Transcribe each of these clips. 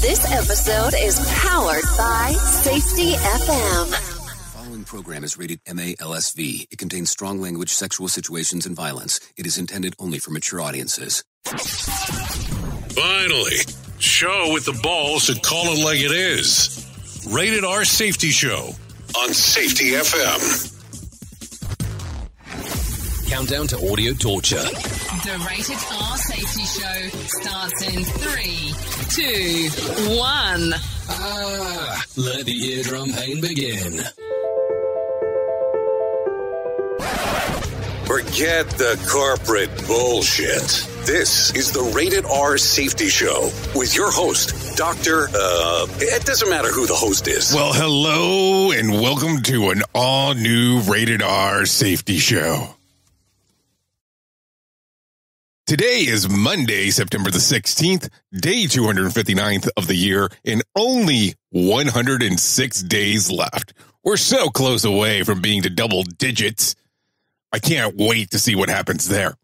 This episode is powered by Safety FM. following program is rated MALSV. It contains strong language, sexual situations, and violence. It is intended only for mature audiences. Finally, show with the balls to call it like it is. Rated R Safety Show on Safety FM. Countdown to audio torture. The Rated R Safety Show starts in three, two, one. Ah, let the eardrum pain begin. Forget the corporate bullshit. This is the Rated R Safety Show with your host, Dr. Uh, it doesn't matter who the host is. Well, hello and welcome to an all new Rated R Safety Show. Today is Monday, September the 16th, day 259th of the year, and only 106 days left. We're so close away from being to double digits. I can't wait to see what happens there.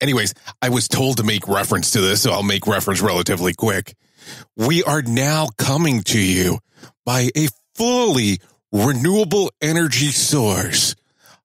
Anyways, I was told to make reference to this, so I'll make reference relatively quick. We are now coming to you by a fully renewable energy source.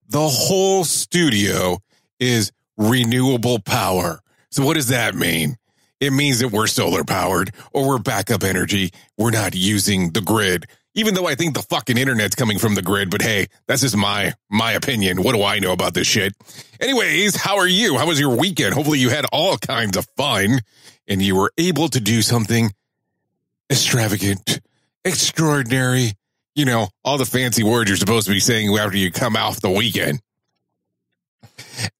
The whole studio is renewable power. So what does that mean? It means that we're solar powered or we're backup energy. We're not using the grid. Even though I think the fucking internet's coming from the grid, but hey, that's just my my opinion. What do I know about this shit? Anyways, how are you? How was your weekend? Hopefully you had all kinds of fun and you were able to do something extravagant, extraordinary, you know, all the fancy words you're supposed to be saying after you come off the weekend.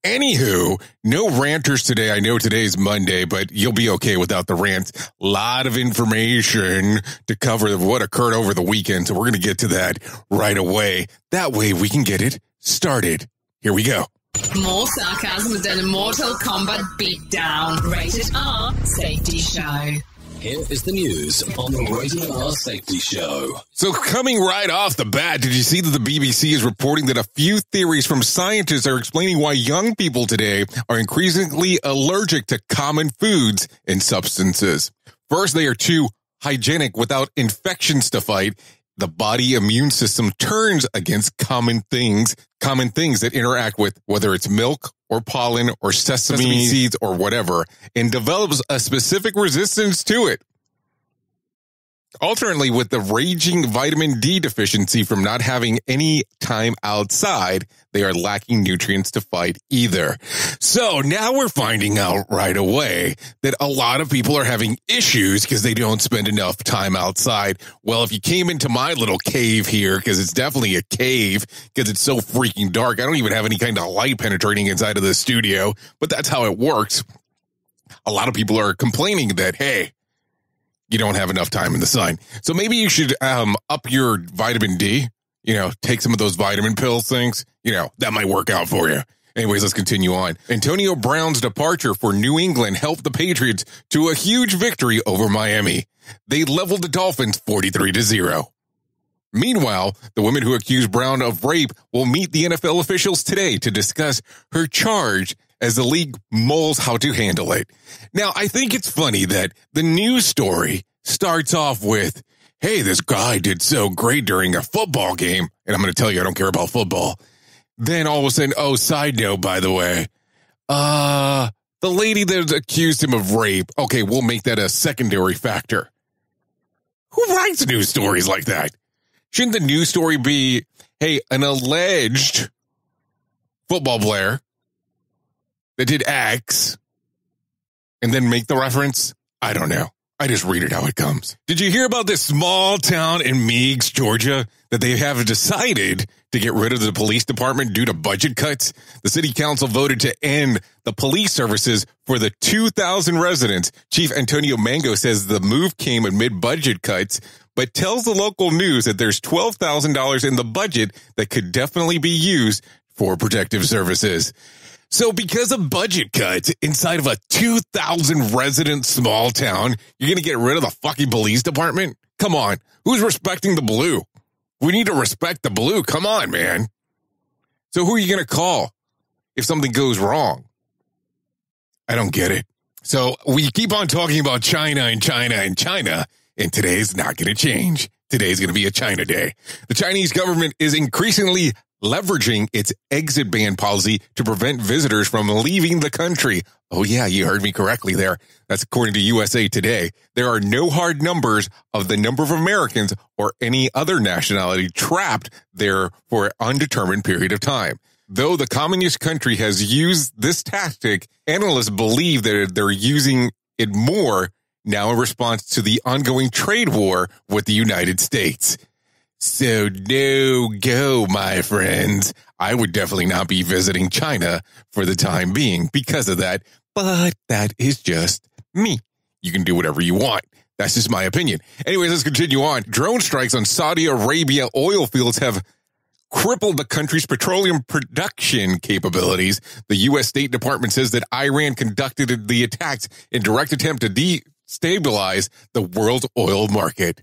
Anywho, no ranters today. I know today's Monday, but you'll be okay without the rant. A lot of information to cover of what occurred over the weekend. So we're going to get to that right away. That way we can get it started. Here we go. More sarcasm than a Mortal Kombat beatdown. Rated R Safety Show. Here is the news on the Rated R Safety Show. So coming right off the bat, did you see that the BBC is reporting that a few theories from scientists are explaining why young people today are increasingly allergic to common foods and substances? First, they are too hygienic without infections to fight. The body immune system turns against common things, common things that interact with whether it's milk or pollen or sesame, sesame seeds or whatever, and develops a specific resistance to it. Alternately, with the raging vitamin D deficiency from not having any time outside, they are lacking nutrients to fight either. So now we're finding out right away that a lot of people are having issues because they don't spend enough time outside. Well, if you came into my little cave here, because it's definitely a cave because it's so freaking dark, I don't even have any kind of light penetrating inside of the studio, but that's how it works. A lot of people are complaining that, hey, you don't have enough time in the sun. So maybe you should um, up your vitamin D. You know, take some of those vitamin pills things. You know, that might work out for you. Anyways, let's continue on. Antonio Brown's departure for New England helped the Patriots to a huge victory over Miami. They leveled the Dolphins 43 to 0. Meanwhile, the woman who accused Brown of rape will meet the NFL officials today to discuss her charge as the league mulls how to handle it. Now, I think it's funny that the news story starts off with, Hey, this guy did so great during a football game. And I'm going to tell you, I don't care about football. Then all of a sudden, oh, side note, by the way, uh, the lady that accused him of rape. Okay, we'll make that a secondary factor. Who writes news stories like that? Shouldn't the news story be, hey, an alleged football player that did X and then make the reference? I don't know. I just read it how it comes. Did you hear about this small town in Meigs, Georgia, that they have decided to get rid of the police department due to budget cuts? The city council voted to end the police services for the 2,000 residents. Chief Antonio Mango says the move came amid budget cuts, but tells the local news that there's $12,000 in the budget that could definitely be used for protective services. So because of budget cuts inside of a 2000 resident small town, you're going to get rid of the fucking police department? Come on. Who's respecting the blue? We need to respect the blue. Come on, man. So who are you going to call if something goes wrong? I don't get it. So we keep on talking about China and China and China, and today's not going to change. Today's going to be a China day. The Chinese government is increasingly leveraging its exit ban policy to prevent visitors from leaving the country. Oh, yeah, you heard me correctly there. That's according to USA Today. There are no hard numbers of the number of Americans or any other nationality trapped there for an undetermined period of time. Though the communist country has used this tactic, analysts believe that they're using it more now in response to the ongoing trade war with the United States. So no go, my friends. I would definitely not be visiting China for the time being because of that, but that is just me. You can do whatever you want. That's just my opinion. Anyways, let's continue on. Drone strikes on Saudi Arabia oil fields have crippled the country's petroleum production capabilities. The U.S. State Department says that Iran conducted the attacks in direct attempt to destabilize the world oil market.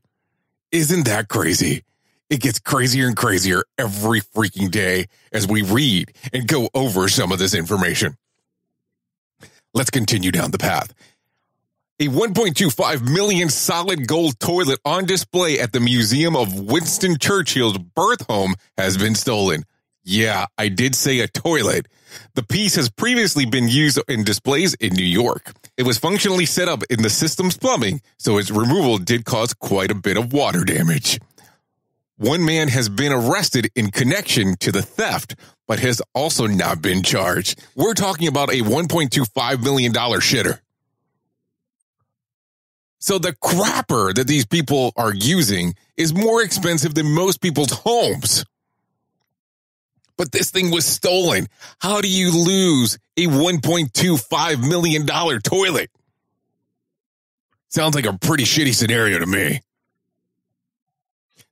Isn't that crazy? It gets crazier and crazier every freaking day as we read and go over some of this information. Let's continue down the path. A 1.25 million solid gold toilet on display at the Museum of Winston Churchill's birth home has been stolen. Yeah, I did say a toilet. The piece has previously been used in displays in New York. It was functionally set up in the system's plumbing, so its removal did cause quite a bit of water damage. One man has been arrested in connection to the theft, but has also not been charged. We're talking about a $1.25 million shitter. So the crapper that these people are using is more expensive than most people's homes. But this thing was stolen. How do you lose a $1.25 million toilet? Sounds like a pretty shitty scenario to me.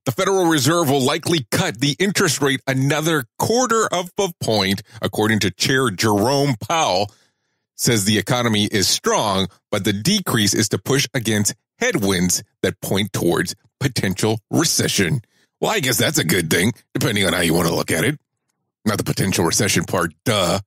The Federal Reserve will likely cut the interest rate another quarter of a point, according to Chair Jerome Powell, says the economy is strong, but the decrease is to push against headwinds that point towards potential recession. Well, I guess that's a good thing, depending on how you want to look at it. Not the potential recession part, duh.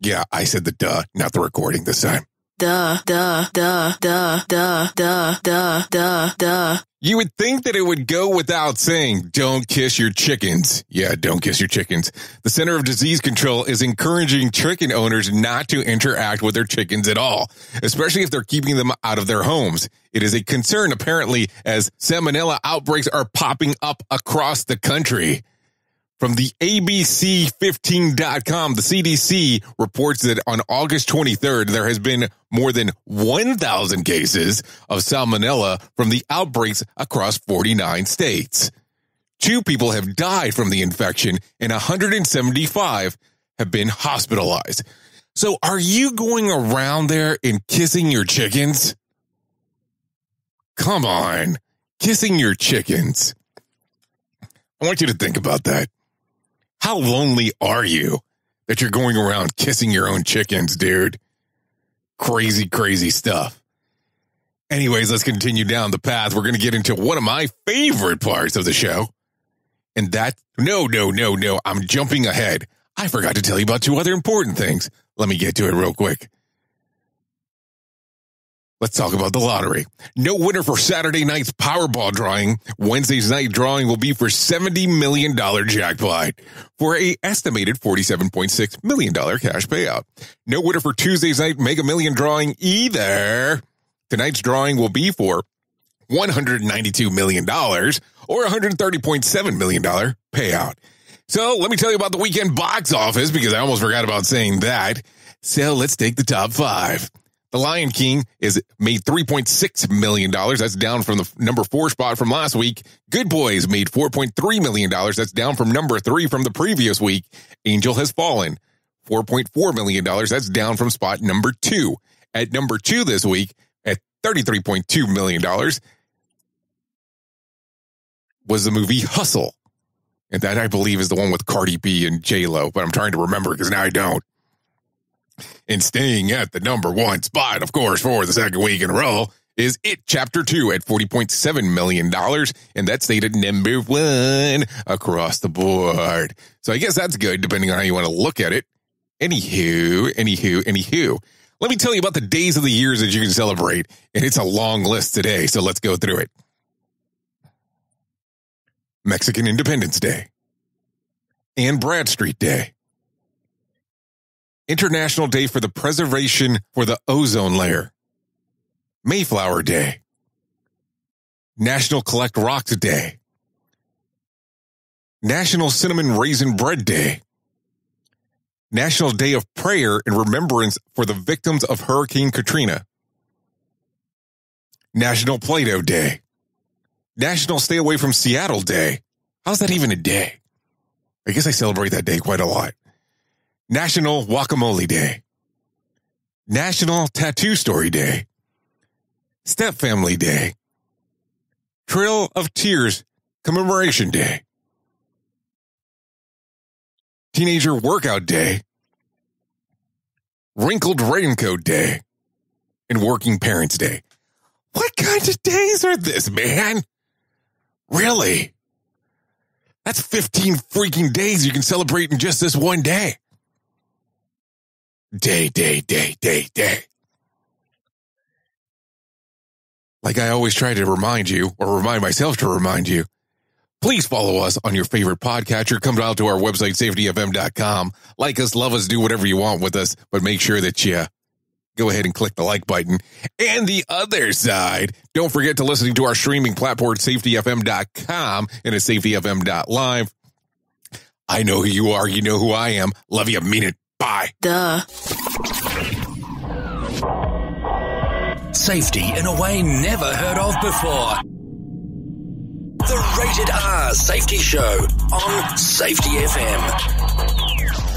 Yeah, I said the duh, not the recording this time. Duh, duh, duh, duh, duh, duh, duh, duh, duh. You would think that it would go without saying, don't kiss your chickens. Yeah, don't kiss your chickens. The Center of Disease Control is encouraging chicken owners not to interact with their chickens at all, especially if they're keeping them out of their homes. It is a concern apparently as salmonella outbreaks are popping up across the country. From the ABC15.com, the CDC reports that on August 23rd, there has been more than 1,000 cases of salmonella from the outbreaks across 49 states. Two people have died from the infection and 175 have been hospitalized. So are you going around there and kissing your chickens? Come on, kissing your chickens. I want you to think about that. How lonely are you that you're going around kissing your own chickens, dude? Crazy, crazy stuff. Anyways, let's continue down the path. We're going to get into one of my favorite parts of the show. And that, no, no, no, no, I'm jumping ahead. I forgot to tell you about two other important things. Let me get to it real quick. Let's talk about the lottery. No winner for Saturday night's Powerball drawing. Wednesday's night drawing will be for $70 million jackpot for a estimated $47.6 million cash payout. No winner for Tuesday's night Mega Million drawing either. Tonight's drawing will be for $192 million or $130.7 million payout. So let me tell you about the weekend box office because I almost forgot about saying that. So let's take the top five. The Lion King is made $3.6 million. That's down from the number four spot from last week. Good Boys made $4.3 million. That's down from number three from the previous week. Angel has fallen $4.4 million. That's down from spot number two. At number two this week at $33.2 million was the movie Hustle. And that I believe is the one with Cardi B and J Lo, but I'm trying to remember because now I don't and staying at the number one spot, of course, for the second week in a row is It Chapter 2 at $40.7 million. And that stayed at number one across the board. So I guess that's good, depending on how you want to look at it. Anywho, anywho, anywho. Let me tell you about the days of the years that you can celebrate. And it's a long list today. So let's go through it. Mexican Independence Day. Anne Bradstreet Day. International Day for the Preservation for the Ozone Layer. Mayflower Day. National Collect Rocks Day. National Cinnamon Raisin Bread Day. National Day of Prayer and Remembrance for the victims of Hurricane Katrina. National Play-Doh Day. National Stay Away from Seattle Day. How's that even a day? I guess I celebrate that day quite a lot. National Guacamole Day. National Tattoo Story Day. Step Family Day. Trail of Tears Commemoration Day. Teenager Workout Day. Wrinkled Raincoat Day. And Working Parents Day. What kind of days are this, man? Really? That's 15 freaking days you can celebrate in just this one day. Day, day, day, day, day. Like I always try to remind you, or remind myself to remind you, please follow us on your favorite podcatcher. Come out to our website, safetyfm.com. Like us, love us, do whatever you want with us, but make sure that you go ahead and click the like button. And the other side, don't forget to listen to our streaming platform, safetyfm.com and at safetyfm.live. I know who you are. You know who I am. Love you. Mean it. Bye. Duh. Safety in a way never heard of before. The Rated R Safety Show on Safety FM.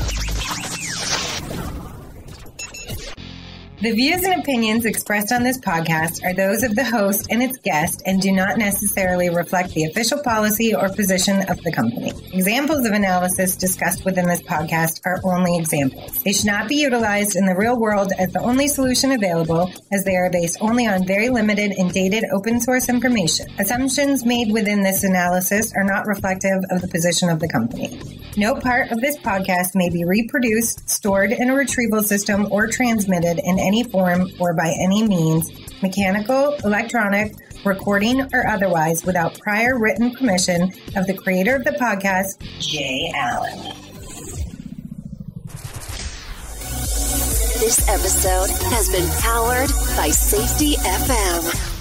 The views and opinions expressed on this podcast are those of the host and its guest and do not necessarily reflect the official policy or position of the company. Examples of analysis discussed within this podcast are only examples. They should not be utilized in the real world as the only solution available, as they are based only on very limited and dated open source information. Assumptions made within this analysis are not reflective of the position of the company. No part of this podcast may be reproduced, stored in a retrieval system, or transmitted in any form or by any means, mechanical, electronic, recording, or otherwise, without prior written permission of the creator of the podcast, Jay Allen. This episode has been powered by Safety FM.